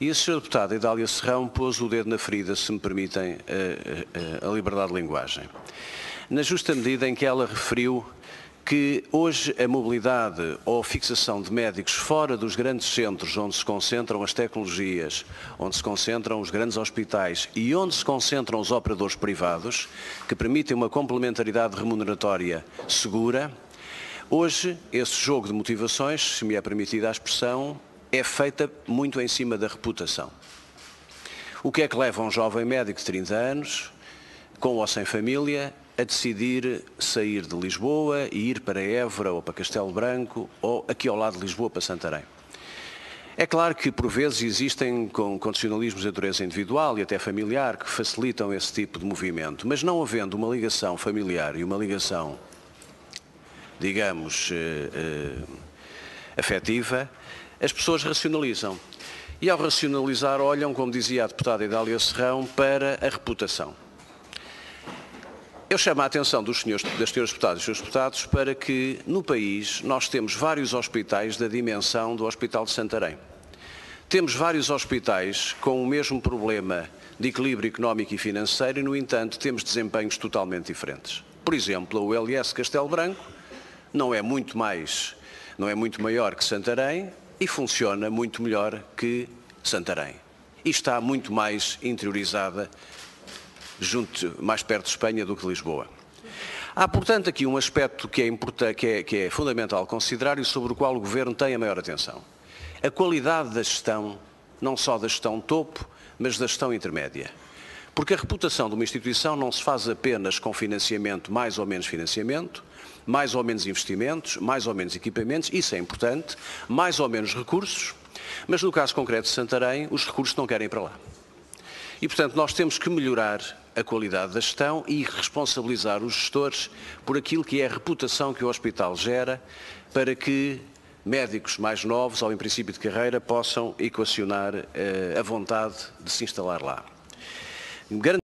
E a Sra. Deputada Idália Serrão pôs o dedo na ferida, se me permitem a, a, a liberdade de linguagem. Na justa medida em que ela referiu que hoje a mobilidade ou a fixação de médicos fora dos grandes centros onde se concentram as tecnologias, onde se concentram os grandes hospitais e onde se concentram os operadores privados, que permitem uma complementaridade remuneratória segura, hoje esse jogo de motivações, se me é permitida a expressão, é feita muito em cima da reputação. O que é que leva um jovem médico de 30 anos, com ou sem família, a decidir sair de Lisboa e ir para Évora ou para Castelo Branco ou aqui ao lado de Lisboa para Santarém. É claro que por vezes existem condicionalismos de natureza individual e até familiar que facilitam esse tipo de movimento, mas não havendo uma ligação familiar e uma ligação, digamos, eh, eh, afetiva, as pessoas racionalizam. E ao racionalizar olham, como dizia a deputada Idália Serrão, para a reputação. Eu chamo a atenção dos senhores, das senhoras deputadas e dos deputados para que no país nós temos vários hospitais da dimensão do Hospital de Santarém. Temos vários hospitais com o mesmo problema de equilíbrio económico e financeiro e, no entanto, temos desempenhos totalmente diferentes. Por exemplo, o LS Castelo Branco não é muito mais, não é muito maior que Santarém e funciona muito melhor que Santarém. E está muito mais interiorizada junto, mais perto de Espanha do que Lisboa. Há, portanto, aqui um aspecto que é, que é, que é fundamental considerar e sobre o qual o Governo tem a maior atenção. A qualidade da gestão, não só da gestão topo, mas da gestão intermédia. Porque a reputação de uma instituição não se faz apenas com financiamento, mais ou menos financiamento, mais ou menos investimentos, mais ou menos equipamentos, isso é importante, mais ou menos recursos, mas no caso concreto de Santarém, os recursos não querem ir para lá. E, portanto, nós temos que melhorar a qualidade da gestão e responsabilizar os gestores por aquilo que é a reputação que o hospital gera para que médicos mais novos, ou em princípio de carreira, possam equacionar uh, a vontade de se instalar lá. You can get